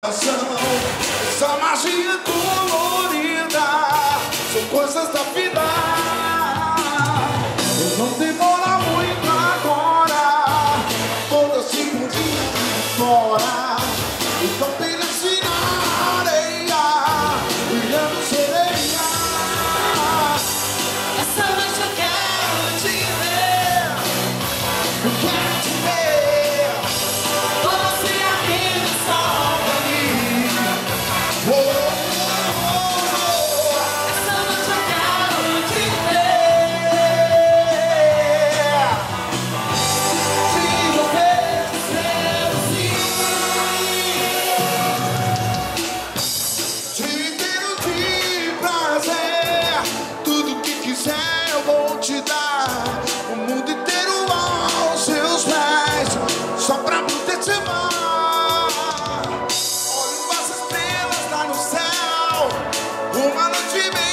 Essa magia colorida São coisas da vida. Não demora muito agora. Toda se podia fora. Então te dar o mundo inteiro aos seus pés, só pra poder te amar. Olho as estrelas lá no céu, uma noite mesmo.